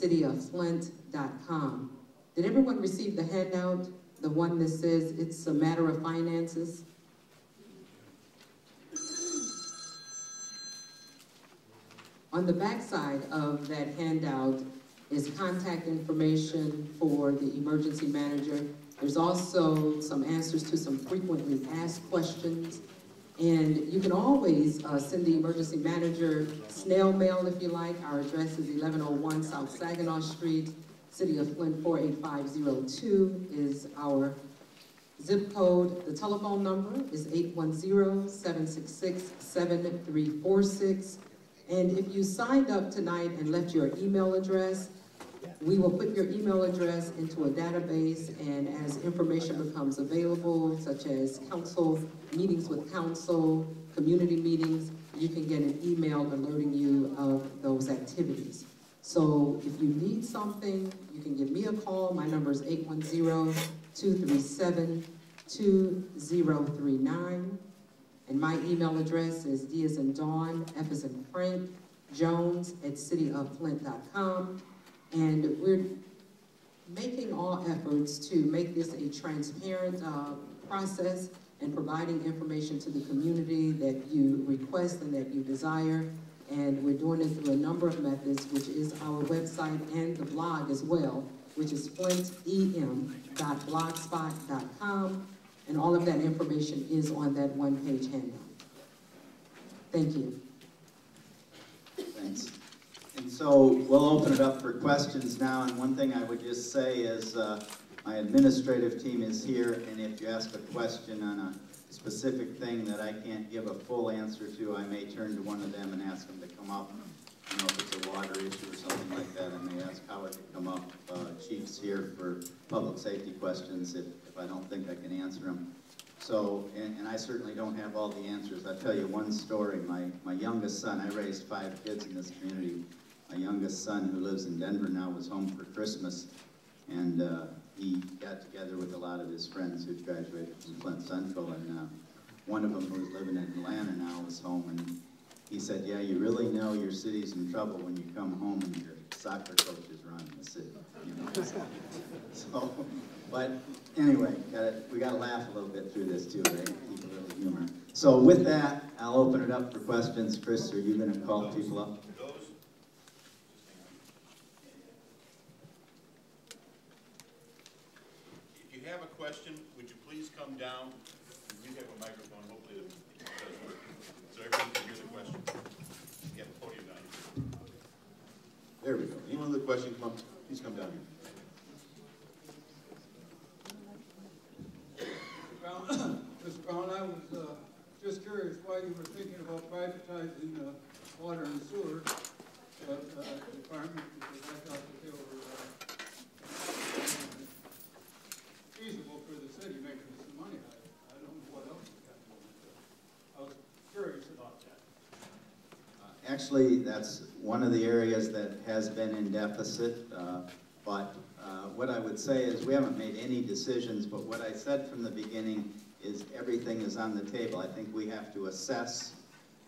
cityofflint.com. Did everyone receive the handout, the one that says it's a matter of finances? On the backside of that handout is contact information for the emergency manager. There's also some answers to some frequently asked questions. And you can always uh, send the emergency manager snail mail if you like. Our address is 1101 South Saginaw Street, City of Flint 48502 is our zip code. The telephone number is 810-766-7346. And if you signed up tonight and left your email address, we will put your email address into a database, and as information becomes available, such as council, meetings with council, community meetings, you can get an email alerting you of those activities. So if you need something, you can give me a call. My number is 810-237-2039. And my email address is D as in Dawn, F as in Frank, Jones at cityofflint.com. And we're making all efforts to make this a transparent uh, process and providing information to the community that you request and that you desire. And we're doing it through a number of methods, which is our website and the blog as well, which is flintem.blogspot.com. And all of that information is on that one-page handout. Thank you. Thanks. And so we'll open it up for questions now, and one thing I would just say is uh, my administrative team is here, and if you ask a question on a specific thing that I can't give a full answer to, I may turn to one of them and ask them to come up. You know, if it's a water issue or something like that, I may ask Howard to come up. Uh, Chief's here for public safety questions if, if I don't think I can answer them. So, and, and I certainly don't have all the answers. I'll tell you one story. My, my youngest son, I raised five kids in this community. My youngest son, who lives in Denver now, was home for Christmas, and uh, he got together with a lot of his friends who graduated from Flint Central, and uh, one of them who's living in Atlanta now was home, and he said, yeah, you really know your city's in trouble when you come home and your soccer coach is running the city. You know? so, but anyway, got we got to laugh a little bit through this too, right? Keep a little humor. So with that, I'll open it up for questions. Chris, are you going to call people up? If you have a question, would you please come down? We have a microphone, hopefully it does work, so everyone can hear the question. You have a podium down here. There we go. Anyone with a question, come up, please come down here. Brown, Mr. Brown, I was uh, just curious why you were thinking about privatizing uh, water and sewer uh, uh, department, because I thought that they were uh, feasible for the city, making some money. I, I don't know what else got going. I was curious about that. Uh, Actually, that's one of the areas that has been in deficit, uh, but uh, what I would say is we haven't made any decisions, but what I said from the beginning is everything is on the table. I think we have to assess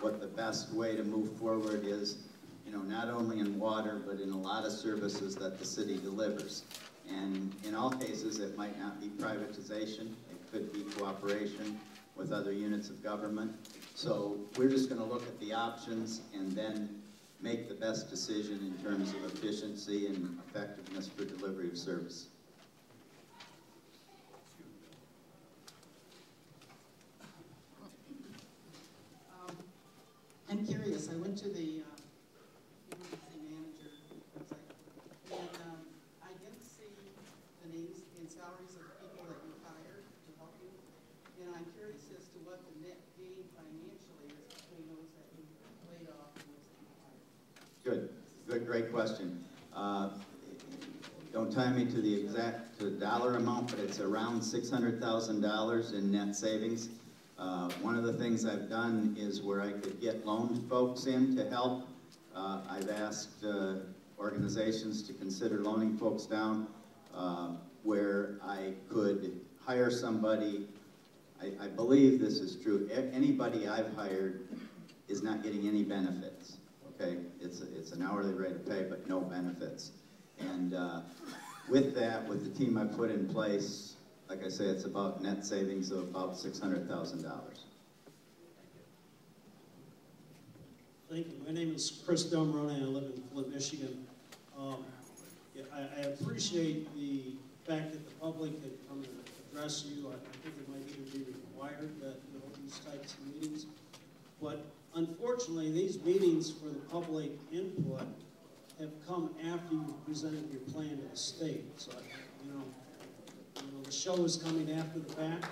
what the best way to move forward is, you know, not only in water, but in a lot of services that the city delivers. And in all cases, it might not be privatization, it could be cooperation with other units of government. So we're just gonna look at the options and then make the best decision in terms of efficiency and effectiveness for delivery of service. Um, I'm curious, I went to the uh, emergency manager website, and um, I didn't see the names and salaries of the people that you hired to help you. And I'm curious as to what the net gain financially is between those that you laid off and those that you hired. Good, good, great question. Uh, Don't tie me to the exact to dollar amount, but it's around six hundred thousand dollars in net savings. Uh, One of the things I've done is where I could get loan folks in to help. Uh, I've asked uh, organizations to consider loaning folks down uh, where I could hire somebody. I, I believe this is true. Anybody I've hired is not getting any benefits okay? It's, a- it's an hourly rate of pay, but no benefits. And uh, with that, with the team I put in place, like I say, it's about net savings of about $600,000. Thank you. My name is Chris Delmarone. I live in Flint, Michigan. Um, yeah, I, I appreciate the fact that the public had come to address you. I, think it might even be required that, you know, these types of meetings. But unfortunately, these meetings for the public input have come after you've presented your plan to the state. So, you know, you know, the show is coming after the fact.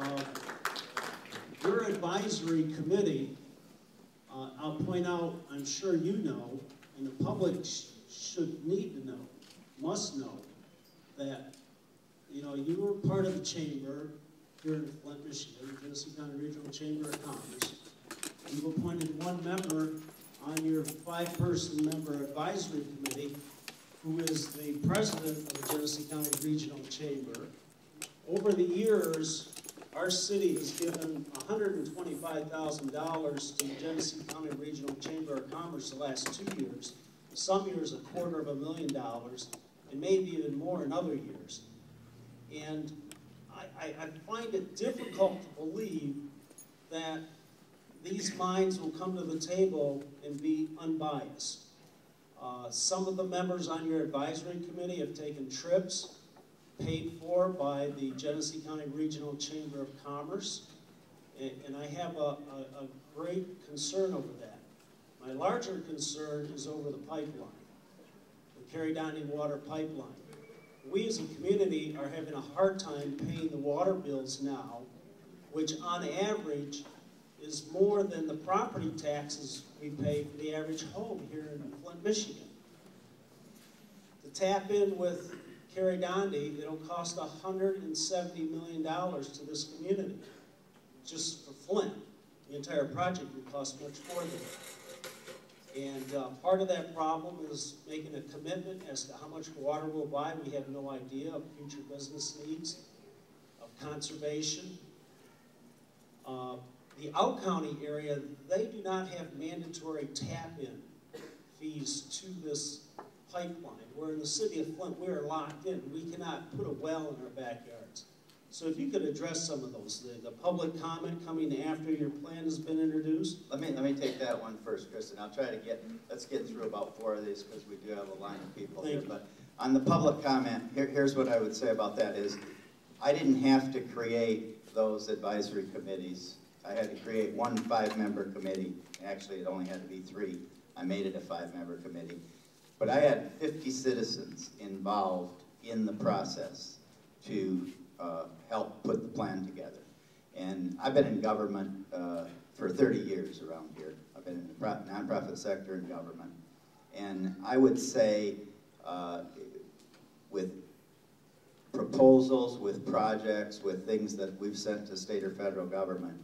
Um, Your advisory committee uh, I'll point out, I'm sure you know, and the public sh- should need to know, must know, that, you know, you were part of the chamber here in Flint, Michigan, Genesee County Regional Chamber of Commerce. You've appointed one member on your five-person member advisory committee, who is the president of the Genesee County Regional Chamber. Over the years, our city has given hundred and twenty-five thousand dollars to the Genesee County Regional Chamber of Commerce the last two years. Some years a quarter of a million dollars, and maybe even more in other years. And I, I, I find it difficult to believe that these minds will come to the table and be unbiased. Uh, some of the members on your advisory committee have taken trips paid for by the Genesee County Regional Chamber of Commerce, and, and I have a, a, a great concern over that. My larger concern is over the pipeline, the Carrie Water Pipeline. We as a community are having a hard time paying the water bills now, which on average is more than the property taxes we pay for the average home here in Flint, Michigan. To tap in with Karegnondi, it'll cost $170 million to this community, just for Flint. The entire project would cost much more than that. And uh, part of that problem is making a commitment as to how much water we'll buy. We have no idea of future business needs, of conservation. Uh, the Out County area, they do not have mandatory tap-in fees to this pipeline. Where in the city of Flint, we are locked in. We cannot put a well in our backyards. So if you could address some of those, the, the public comment coming after your plan has been introduced. Let me, let me take that one first, Kristen. I'll try to get, let's get through about four of these because we do have a line of people here. Thank you. But on the public comment, here, here's what I would say about that is, I didn't have to create those advisory committees. I had to create one five-member committee. Actually, it only had to be three. I made it a five-member committee. But I had 50 citizens involved in the process to uh, help put the plan together. And I've been in government uh, for 30 years around here. I've been in the nonprofit sector and government. And I would say uh, with proposals, with projects, with things that we've sent to state or federal government,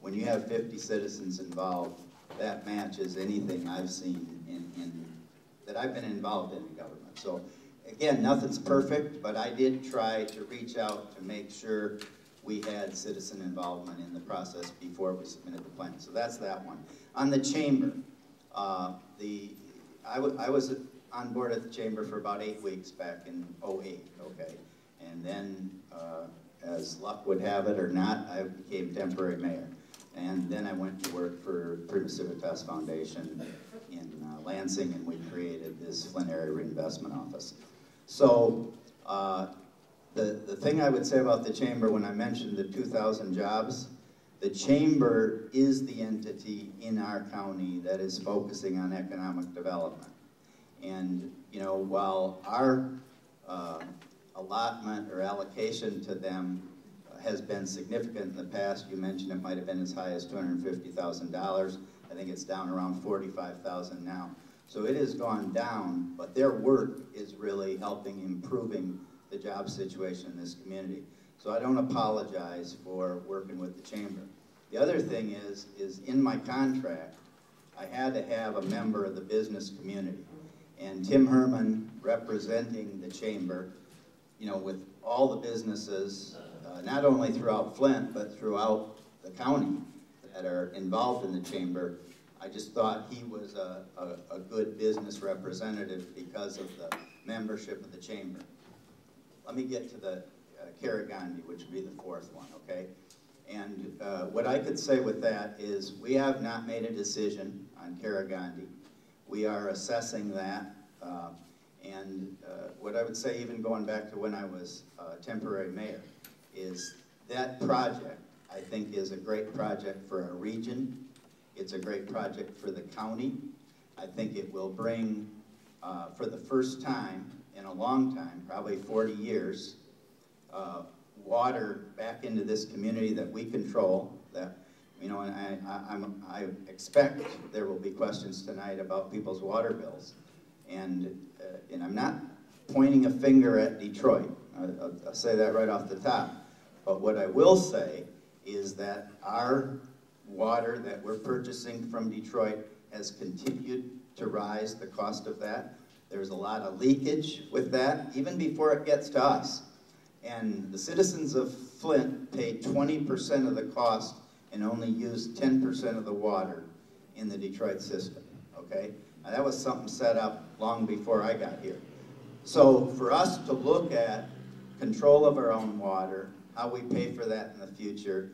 when you have 50 citizens involved, that matches anything I've seen in, in that I've been involved in in government. So again, nothing's perfect, but I did try to reach out to make sure we had citizen involvement in the process before we submitted the plan. So that's that one. On the chamber, uh, the I, I was on board at the chamber for about eight weeks back in 08, okay? And then, uh, as luck would have it or not, I became temporary mayor. And then I went to work for Prima Civitas Foundation in uh, Lansing, and we created this Flint Area Reinvestment Office. So uh, the, the thing I would say about the chamber when I mentioned the 2,000 jobs, the chamber is the entity in our county that is focusing on economic development. And, you know, while our uh, allotment or allocation to them has been significant in the past, you mentioned it might have been as high as $250,000. I think it's down around 45,000 dollars now. So it has gone down, but their work is really helping improving the job situation in this community. So I don't apologize for working with the chamber. The other thing is, is in my contract, I had to have a member of the business community. And Tim Herman, representing the chamber, you know, with all the businesses, uh, not only throughout Flint, but throughout the county that are involved in the chamber, I just thought he was a, a, a good business representative because of the membership of the chamber. Let me get to the uh, Karegnondi, which would be the fourth one, okay? And uh, what I could say with that is we have not made a decision on Karegnondi. We are assessing that. uh, And uh, what I would say, even going back to when I was uh, temporary mayor, is that project, I think, is a great project for our region. It's a great project for the county. I think it will bring, uh, for the first time in a long time, probably 40 years, uh, water back into this community that we control, that, you know, and I, I, I'm, I expect there will be questions tonight about people's water bills. And, uh, and I'm not pointing a finger at Detroit. I, I'll, I'll say that right off the top. But what I will say is that our water that we're purchasing from Detroit has continued to rise, the cost of that. There's a lot of leakage with that, even before it gets to us. And the citizens of Flint pay twenty percent of the cost and only use ten percent of the water in the Detroit system, okay? Now, that was something set up long before I got here. So for us to look at control of our own water, how we pay for that in the future,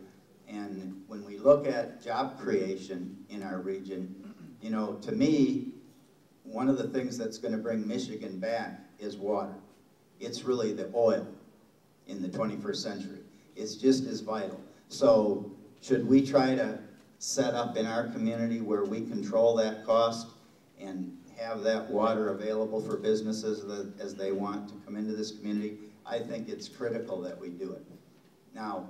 and when we look at job creation in our region, you know, to me, one of the things that's gonna bring Michigan back is water. It's really the oil in the 21st century. It's just as vital. So should we try to set up in our community where we control that cost and have that water available for businesses that, as they want to come into this community? I think it's critical that we do it. Now,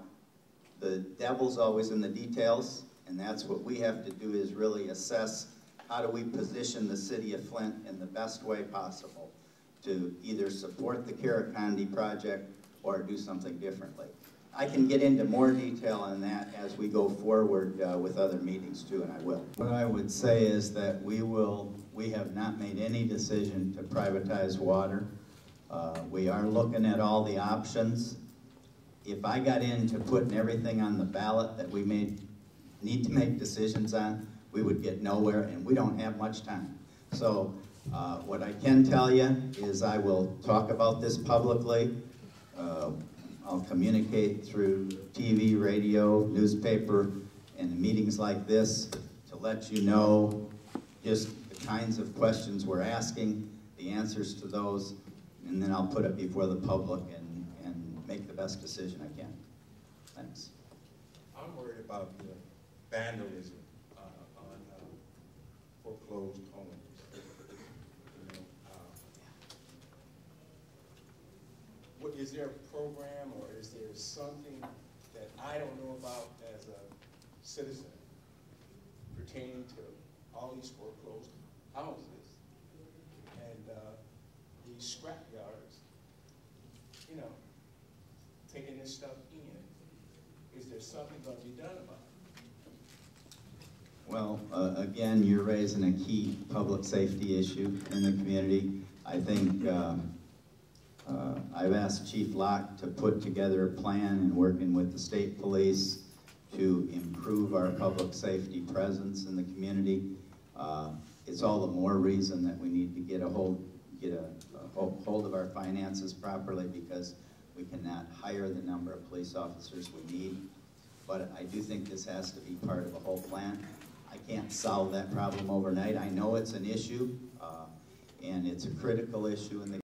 the devil's always in the details, and that's what we have to do is really assess how do we position the city of Flint in the best way possible to either support the Karegnondi project or do something differently. I can get into more detail on that as we go forward uh, with other meetings too, and I will. What I would say is that we will, we have not made any decision to privatize water. Uh, We are looking at all the options. If I got into putting everything on the ballot that we made, need to make decisions on, we would get nowhere, and we don't have much time. So uh, what I can tell you is I will talk about this publicly. Uh, I'll communicate through TV, radio, newspaper, and meetings like this to let you know just the kinds of questions we're asking, the answers to those, and then I'll put it before the public and, best decision I can. Thanks. I'm worried about the vandalism uh, on uh, foreclosed homes. You know, uh, What, is there a program or is there something that I don't know about as a citizen pertaining to all these foreclosed houses and uh, these scrap yards, you know, stuff in? Is there something gonna be done about it? Well, uh, again, you're raising a key public safety issue in the community. I think, um, uh, I've asked Chief Lock to put together a plan and working with the state police to improve our public safety presence in the community. Uh, It's all the more reason that we need to get a hold, get a, a hold of our finances properly because we cannot hire the number of police officers we need. But I do think this has to be part of a whole plan. I can't solve that problem overnight. I know it's an issue, uh, and it's a critical issue in the